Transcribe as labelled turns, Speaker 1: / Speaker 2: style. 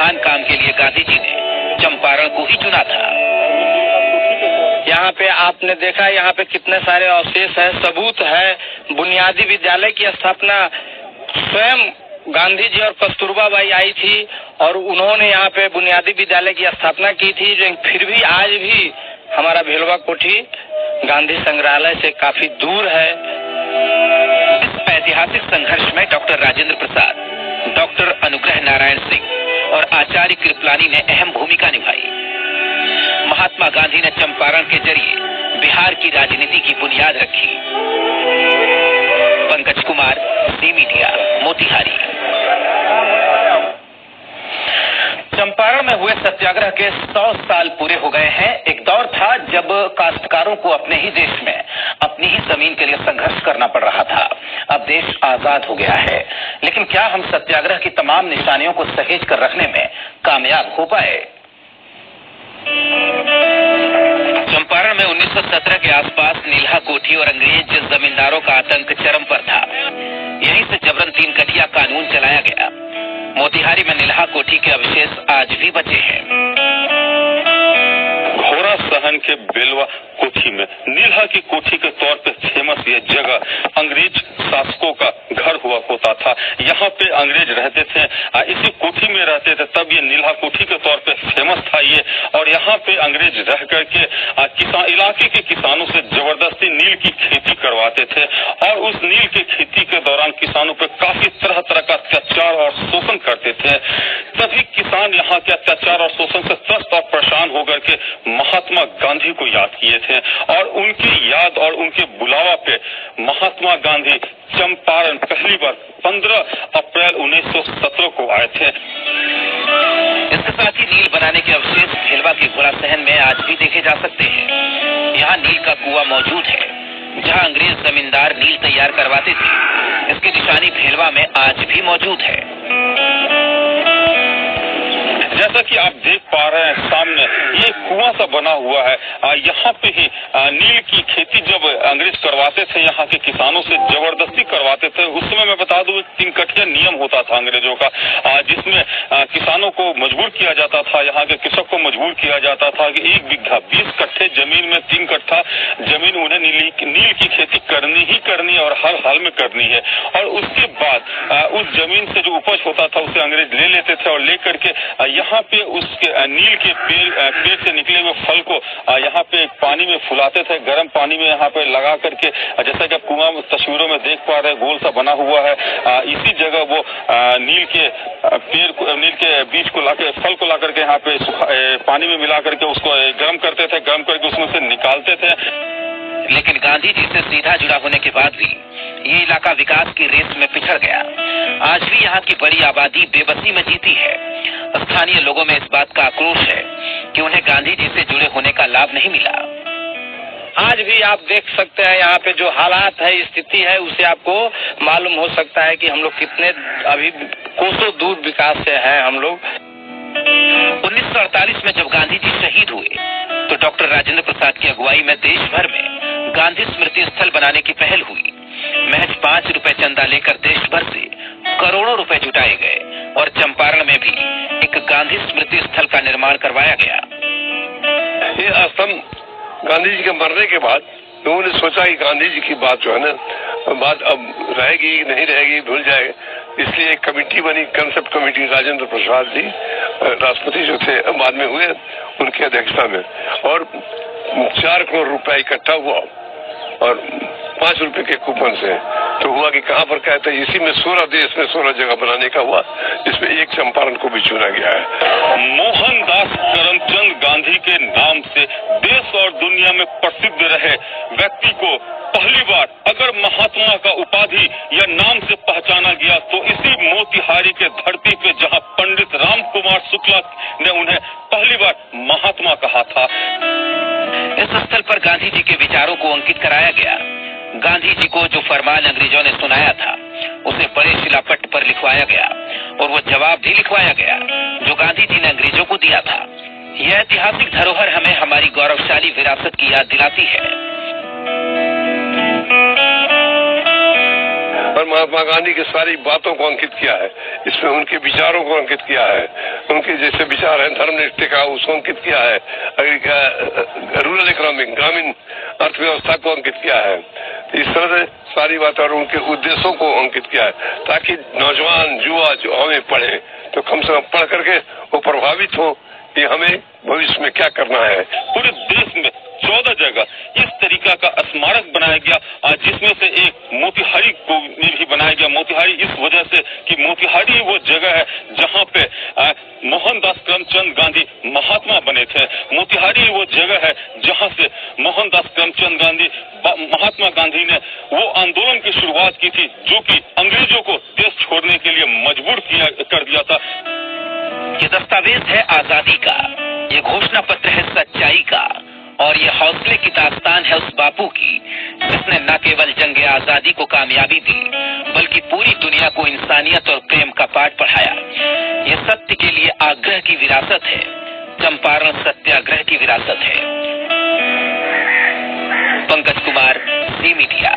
Speaker 1: महान काम के लिए गांधी जी ने चंपारण को ही चुना था।
Speaker 2: यहाँ पे आपने देखा यहाँ पे कितने सारे अवशेष है सबूत है। बुनियादी विद्यालय की स्थापना स्वयं गांधी जी और कस्तूरबा बाई आई थी और उन्होंने यहाँ पे बुनियादी विद्यालय की स्थापना की थी जो फिर भी आज भी हमारा भेलवा कोठी गांधी संग्रहालय से काफ़ी दूर है।
Speaker 1: इस ऐतिहासिक संघर्ष में डॉक्टर राजेंद्र प्रसाद डॉक्टर अनुग्रह नारायण सिंह और आचार्य कृपलानी ने अहम भूमिका निभाई। महात्मा गांधी ने चंपारण के ज़रिए बिहार की राजनीति की बुनियाद रखी। Pankaj Kumar C media Motihari. Champaran में हुए सत्याग्रह के 100 साल पूरे हो गए हैं। एक दौर था जब काश्तकारों को अपने ही देश में, अपनी ही ज़मीन के लिए संघर्ष करना पड़ रहा था। अब देश आज़ाद हो गया है। लेकिन क्या हम सत्याग्रह की तमाम निशानियों को सहेज कर रखने में कामयाब हो पाए? चंपारण में 1917 के आसपास नीलहा कोठी और अंग्रेज़ जमींदारों का आतंक चरम मोतिहारी में नीलहा कोठी के अवशेष आज भी बचे हैं।
Speaker 3: घोड़ा सहन के बेलवा कोठी में, नीलहा की कोठी के तौर पर फ़ेमस यह जगह, अंग्रेज़ शासकों का घर हुआ होता था। यहाँ पे अंग्रेज़ रहते थे इसी कोठी में रहते थे, तब ये नीलहा कोठी के तौर पे फ़ेमस था ये। और यहाँ पे अंग्रेज़ रह करके किसान इलाके के किसानों से ज़बरदस्ती नील की खेती करवाते थे। और उस नील की खेती के दौरान किसानों पे काफ़ी तरह तरह का अत्याचार और शोषण करते थे। सभी किसान यहाँ के अत्याचार और शोषण से त्रस्त और परेशान होकर के महात्मा गांधी को याद किए थे। और उनकी याद और उनके बुलावा पे महात्मा गांधी चंपारण पहली बार 15 अप्रैल 1917 को आए थे।
Speaker 1: इसके साथ ही नील बनाने के अवशेष भेलवा के घोड़ा सहन में आज भी देखे जा सकते हैं। यहाँ नील का कुआ मौजूद है जहाँ अंग्रेज़ जमींदार नील तैयार करवाते थे। इसकी निशानी भेलवा में आज भी मौजूद है।
Speaker 3: जैसा कि आप देख पा रहे हैं सामने, ये कुआँ सा बना हुआ है। यहाँ पे ही नील की खेती जब अंग्रेज़ करवाते थे, यहाँ के किसानों से ज़बरदस्ती करवाते थे, उस समय मैं बता दूँ तीन कठिया नियम होता था अंग्रेज़ों का। जिसमें किसानों को मजबूर किया जाता था, यहाँ के कृषक को मजबूर किया जाता था कि एक बीघा बीस कट्ठे ज़मीन में तीन कट्ठा ज़मीन उन्हें नील नील की खेती करनी ही करनी है और हर हाल में करनी है। और उसके बाद उस ज़मीन से जो उपज होता था, उसे अंग्रेज़ ले लेते थे और लेकर के यहाँ पे उसके नील के पेड़ पेड़ से निकले हुए फल को यहाँ पे पानी में फुलाते थे, गर्म पानी में यहाँ पे लगा करके जैसा कि आप कुआँ तस्वीरों में देख पा रहे गोल सा बना हुआ है इसी जगह वो नील के पेड़ को नील के बीज को लाके, फल को ला करके यहाँ पे पानी में मिला करके उसको गर्म करते थे, गर्म करके उसमें से निकालते थे।
Speaker 1: लेकिन गांधी जी से सीधा जुड़ा होने के बाद भी ये इलाका विकास की रेस में पिछड़ गया। आज भी यहाँ की बड़ी आबादी बेबसी में जीती है। स्थानीय लोगों में इस बात का आक्रोश है कि उन्हें गांधी जी से जुड़े होने का लाभ नहीं मिला।
Speaker 2: आज भी आप देख सकते हैं यहाँ पे जो हालात है स्थिति है उसे आपको मालूम हो सकता है कि हम लोग कितने अभी कोसों दूर विकास से हैं हम लोग।
Speaker 1: 1948 में जब गांधी जी शहीद हुए तो डॉक्टर राजेंद्र प्रसाद की अगुवाई में देश भर में गांधी स्मृति स्थल बनाने की पहल हुई। महज पाँच रुपए चंदा लेकर देश भर से करोड़ों रुपए जुटाए गए। और चंपारण में भी एक गांधी स्मृति स्थल का निर्माण करवाया गया।
Speaker 4: ये स्तंभ गांधी जी के मरने के बाद लोगों ने सोचा कि गांधी जी की बात जो है ना, बात अब रहेगी, नहीं रहेगी, भूल जाएगा इसलिए एक कमेटी बनी कंसेप्ट कमेटी राजेंद्र प्रसाद जी, राष्ट्रपति जो थे, बाद में हुए उनकी अध्यक्षता में। और चार करोड़ रुपया इकट्ठा हुआ और पाँच रुपए के कूपन से तो हुआ कि कहाँ पर कहते हैं इसी में सोलह देश में सोलह जगह बनाने का हुआ इसमें एक चंपारण को भी चुना गया है।
Speaker 3: मोहनदास करमचंद गांधी के नाम से देश और दुनिया में प्रसिद्ध रहे व्यक्ति को पहली बार अगर महात्मा का उपाधि या नाम से पहचाना गया तो इसी मोतिहारी के धरती पे जहाँ पंडित राम कुमार शुक्ला ने उन्हें पहली बार महात्मा कहा था।
Speaker 1: इस स्थल पर गांधी जी के विचारों को अंकित कराया गया। गांधी जी को जो फरमान अंग्रेज़ों ने सुनाया था, उसे बड़े शिलापट पर लिखवाया गया और वो जवाब भी लिखवाया गया, जो गांधी जी ने अंग्रेज़ों को दिया था। यह ऐतिहासिक धरोहर हमें हमारी गौरवशाली विरासत की याद दिलाती है।
Speaker 4: महात्मा गांधी की सारी बातों को अंकित किया है, इसमें उनके विचारों को अंकित किया है, उनके जैसे विचार हैं धर्मनिष्ठ का, उसको अंकित किया है रूरल इकोनॉमिक, ग्रामीण अर्थव्यवस्था को अंकित किया है। इस तरह से सारी बातें और उनके उद्देश्यों को अंकित किया है, ताकि नौजवान, युवा जो हमें पढ़े तो कम से कम पढ़ करके वो प्रभावित हो कि हमें भविष्य में क्या करना है।
Speaker 3: पूरे देश में चौदह जगह इस तरीका का स्मारक बनाया गया। जिसमें से एक मोतिहारी को भी बनाया गया। मोतिहारी इस वजह से कि मोतिहारी वो जगह है जहाँ पे मोहनदास करमचंद गांधी महात्मा बने थे। मोतिहारी वो जगह है जहाँ से मोहनदास करमचंद गांधी महात्मा गांधी ने वो आंदोलन की शुरुआत की थी, जो कि अंग्रेज़ों को देश छोड़ने के लिए मजबूर किया, कर दिया था।
Speaker 1: ये दस्तावेज़ है आज़ादी का। ये घोषणा पत्र है सच्चाई का। और ये हौसले की दास्तान है उस बापू की, जिसने न केवल जंग आज़ादी को कामयाबी दी, बल्कि पूरी दुनिया को इंसानियत और प्रेम का पाठ पढ़ाया। ये सत्य के लिए आग्रह की विरासत है, चंपारण सत्याग्रह की विरासत है। Pankaj Kumar C media